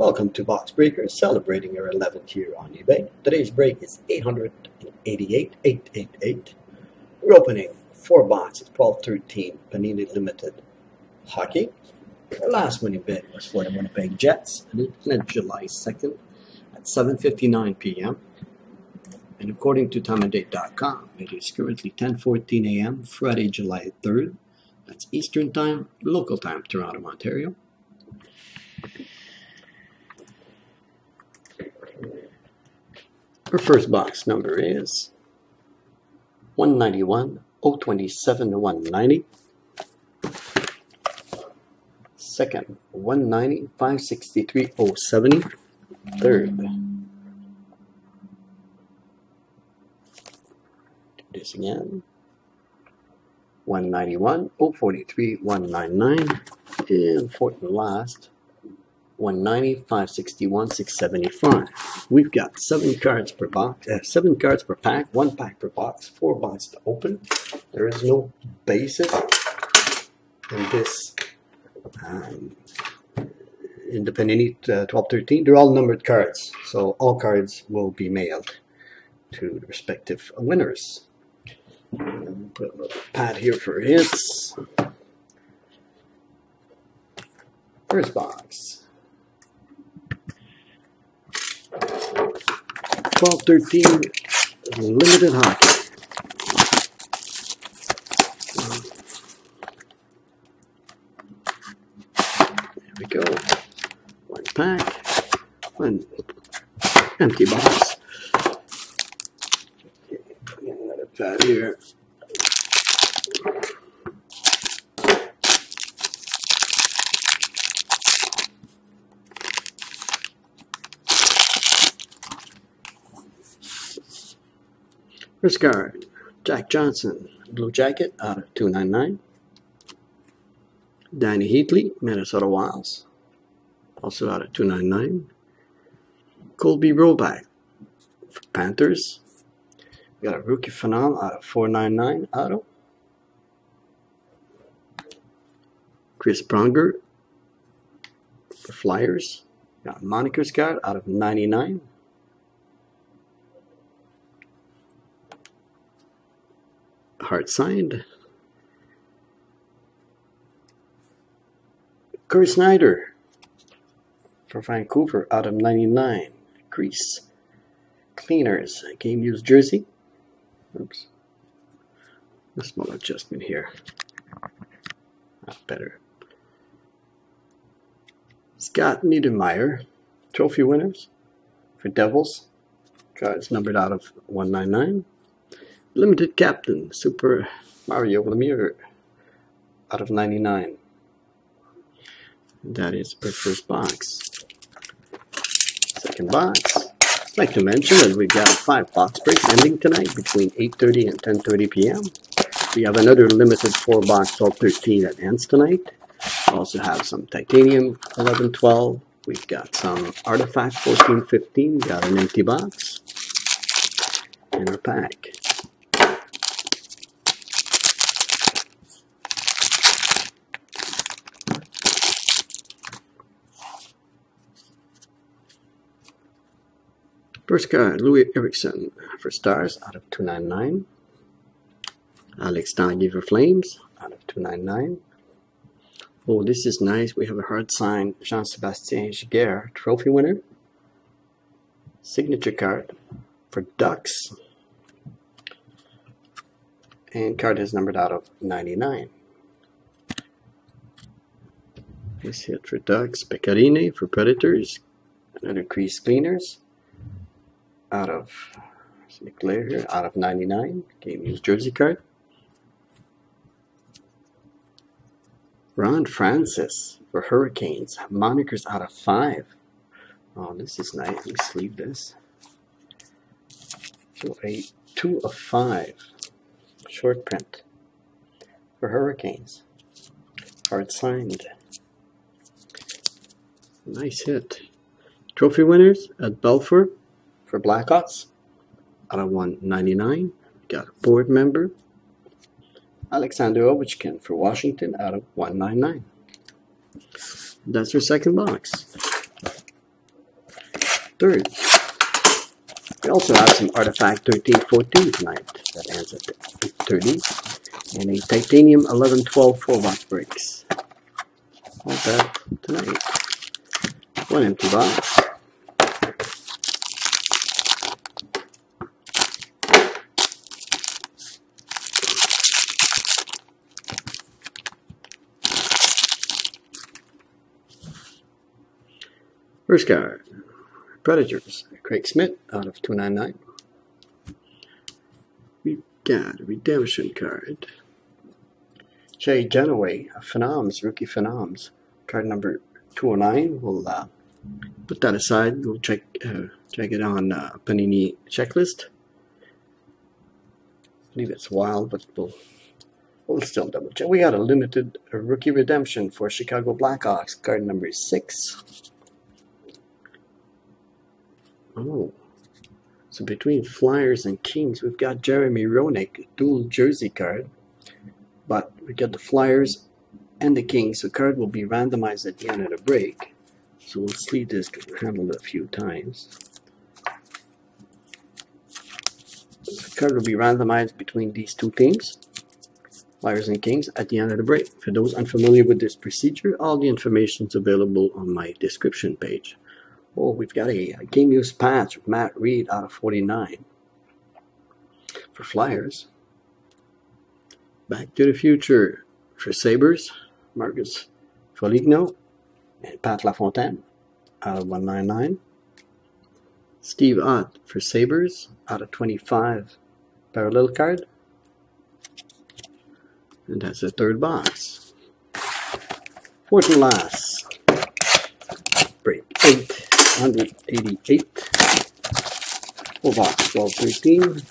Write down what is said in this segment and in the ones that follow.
Welcome to Box Breakers, celebrating our 11th year on eBay. Today's break is 888 888. We're opening four boxes, 1213 Panini Limited Hockey. Our last winning bid was for the Winnipeg Jets, and it was July 2nd at 7.59 p.m. And according to timeanddate.com, it is currently 10.14 a.m., Friday, July 3rd. That's Eastern Time, local time, Toronto, Ontario. Our first box number is 191 027 190. Second, 190 563 070. Third, this again. 191 043 199. And fourth and last, 190, 561, 675. We've got seven cards per box, uh, seven cards per pack, one pack per box, four boxes to open. There is no basis in this um, Independent uh, 1213. They're all numbered cards, so all cards will be mailed to the respective winners. Put a little pad here for hits. First box. 1213 limited hockey. There we go. One pack, one empty box. Okay, another pad here. First card, Jack Johnson, Blue Jacket out of 299. Danny Heatley, Minnesota Wilds, also out of 299. Colby Robak, Panthers. We got a rookie phenom out of 499 auto. Chris Pronger for Flyers. Got Moniker's card out of 99. Heart signed. Cory Schneider for Vancouver out of 99. Crease. Cleaners. Game used jersey. Oops. A small adjustment here. Not better. Scott Niedermayer. Trophy winners for Devils. Cards numbered out of 199. Limited Captain, Super Mario Lemieux, out of 99. That is per first box. Second box. I'd like to mention that we've got five box breaks ending tonight between 8.30 and 10.30 p.m. We have another limited four box 12.13 that ends tonight. We also have some titanium 11.12. We've got some artifact 14.15. Got an empty box. in our pack. First card, Loui Eriksson for Stars out of 299. Alex Nagy for Flames out of 299. Oh, this is nice. We have a hard sign. Jean-Sebastien Giguère, trophy winner. Signature card for Ducks. And card is numbered out of 99. This hit for Ducks. Pekka Rinne for Predators. Another crease cleaners out of clear here, out of 99. Game used jersey card. Ron Francis for Hurricanes. Monikers out of 5. Oh, this is nice. Let me sleeve this. So a 2 of 5. Short print for Hurricanes. Hard signed. Nice hit. Trophy winners at Belfour for Blackhawks out of 199. Got a board member. Alexander Ovechkin for Washington out of 199. That's your second box. third. We also have some Artifact 1314 tonight that ends at 8.30 and a Titanium 1112 4 box breaks. All that tonight. One empty box. First card, Predators, Craig Smith out of 299. We've got a redemption card. Jay Genoway, Phenoms, rookie Phenoms, card number 209. We'll uh, put that aside. We'll check uh, check it on uh, Panini checklist. I believe it's wild, but we'll we'll still double check. We got a limited rookie redemption for Chicago Blackhawks, card number six. Oh. So between Flyers and Kings, we've got Jeremy Roenick, dual jersey card. But we got the Flyers and the Kings. The card will be randomized at the end of the break. So we'll see this handled a few times. The card will be randomized between these two teams, Flyers and Kings, at the end of the break. For those unfamiliar with this procedure, all the information is available on my description page. Oh, we've got a, a game use patch with Matt Read out of 49 for Flyers. Back to the Future for Sabres, Marcus Foligno and Pat LaFontaine out of 199. Steve Ott for Sabres out of 25 parallel card. And that's the third box. Fourth and last. Break 8. 188. Full box 1213.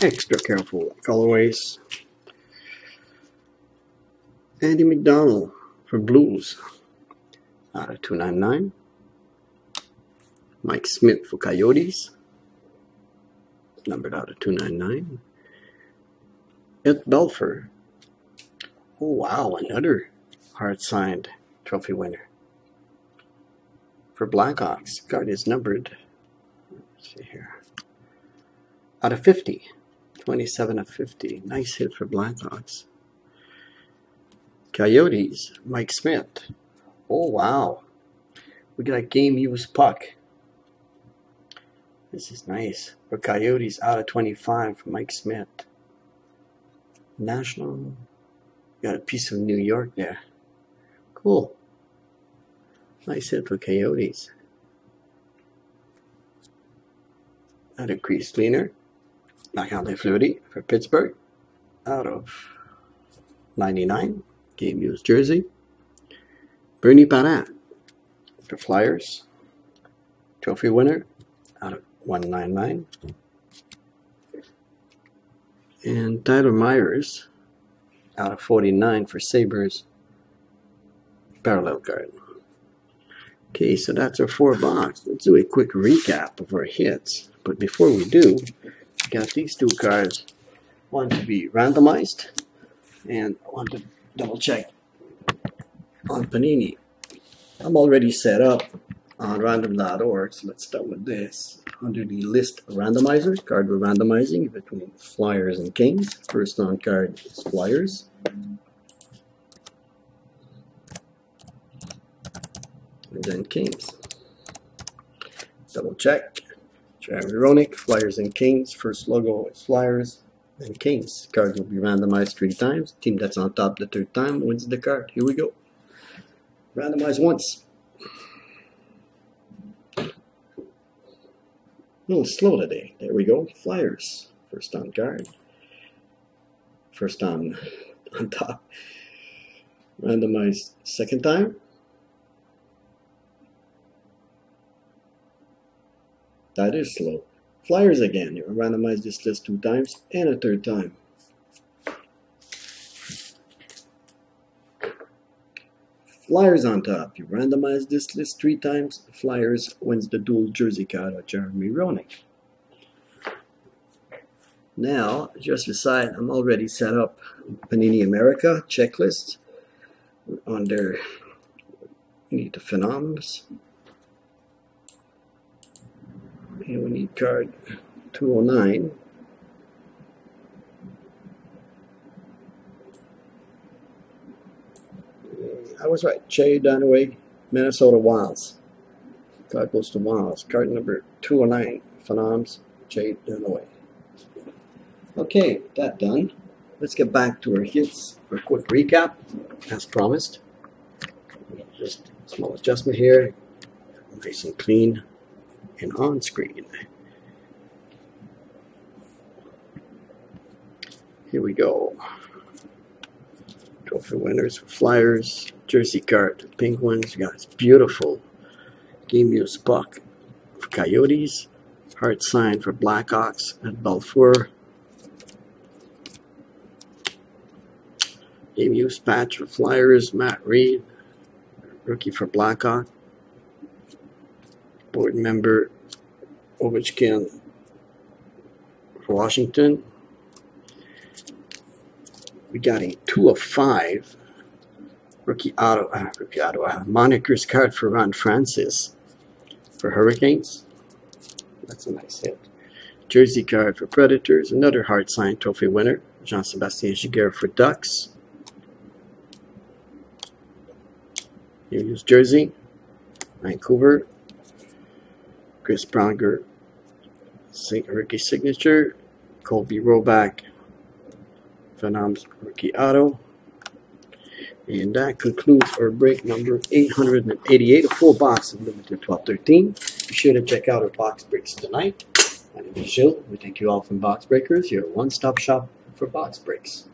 Extra careful colorways. Andy McDonald for Blues out of 299. Mike Smith for Coyotes, numbered out of 299. Ed Belfour. Oh, wow, another hard signed trophy winner. For Blackhawks, card is numbered, let's see here, out of 50. 27 of 50. Nice hit for Blackhawks. Coyotes, Mike Smith. Oh, wow. We got a game use puck. This is nice. For Coyotes, out of 25 for Mike Smith. National. Got a piece of New York there. Cool. Nice hit for Coyotes. Out of Crease Cleaner. Marc-Andre Fleury for Pittsburgh. Out of 99. Game used jersey. Bernie Parent for Flyers. Trophy winner out of 199. And Tyler Myers out of 49 for Sabres. Parallel card. Okay, so that's our four box. Let's do a quick recap of our hits. But before we do, we got these two cards. One to be randomized and one to double check on Panini. I'm already set up on random.org, so let's start with this. Under the list randomizers, card we're randomizing between Flyers and Kings. First on card is Flyers. And then Kings. Double check. Jeremy Roenick, Flyers and Kings. First logo is Flyers and Kings. Card will be randomized three times. Team that's on top the third time wins the card. Here we go. Randomize once. A little slow today. There we go. Flyers. First on card. First on on top. Randomize second time. That is slow. Flyers again. You randomize this list two times and a third time. Flyers on top. You randomize this list three times. Flyers wins the dual jersey card of Jeremy Roenick. Now, just beside, I'm already set up Panini America checklist under, need the phenoms. And we need card 209. I was right. Jay Dunaway, Minnesota Wilds. Card goes to Wilds. Card number 209, Phenoms, Jay Dunaway. Okay, that done. Let's get back to our hits for a quick recap, as promised. Just small adjustment here, nice and clean and on screen. Here we go. Trophy winners for Flyers, jersey card, Penguins. We got this beautiful Game Use Buck for Coyotes, heart sign for Blackhawks at Belfour. Game Use patch for Flyers, Matt Read, rookie for Blackhawk. Board member Ovechkin for Washington. We got a two of five rookie auto, uh, rookie auto, uh, monikers card for Ron Francis for Hurricanes. That's a nice hit. Jersey card for Predators. Another hard sign trophy winner, Jean Sebastien Giguere for Ducks. Here's Jersey, Vancouver, Chris Pronger. Ricky signature, Colby Robak, Phenoms rookie auto. And that concludes our break number 888, a full box of limited 1213. Be sure to check out our box breaks tonight. My name is Jill. We thank you all from Box Breakers, your one-stop shop for box breaks.